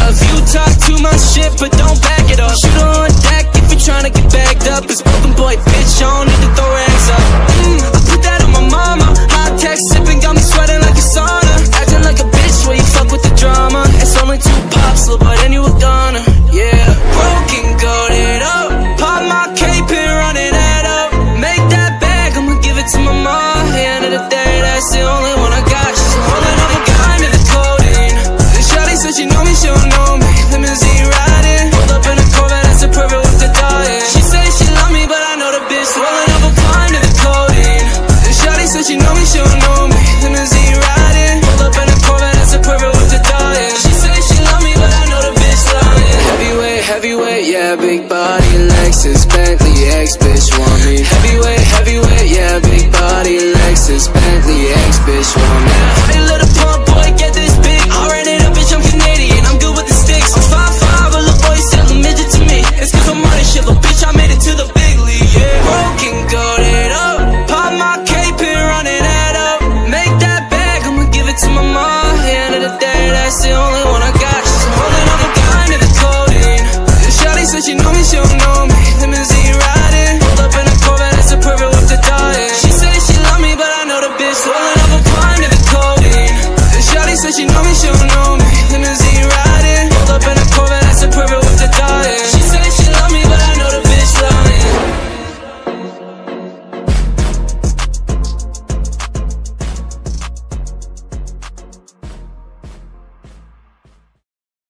up You talk too much shit, but don't back it up. Shoot on deck if you're trying to get bagged up It's BrxkenBxy, bitch, You don't need to throw hands up. Mm, Big body, Lexus, Bentley, ex-bitch want me. Heavyweight, heavyweight, yeah Big body, Lexus, Bentley, ex-bitch want me. she know me, she don't know me. Limousine riding. Pulled up in a Corvette, it's a perfect whip to die She say she love me, but I know the bitch Rolling up a blind to the codeine And shawty said she know me, she don't know me